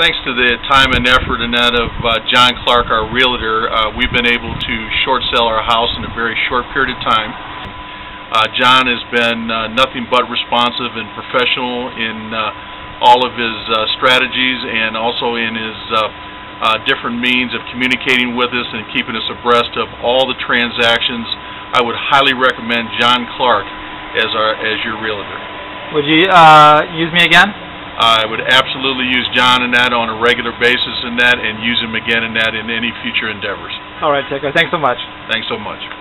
thanks to the time and effort and that of uh, Jon Clark, our realtor, uh, we've been able to short sell our house in a very short period of time. Uh, Jon has been uh, nothing but responsive and professional in uh, all of his uh, strategies and also in his different means of communicating with us and keeping us abreast of all the transactions. I would highly recommend Jon Clark as our as your realtor. Would you use me again? I would absolutely use Jon in that on a regular basis in that and use him again in that in any future endeavors. All right, Ticker. Thanks so much. Thanks so much.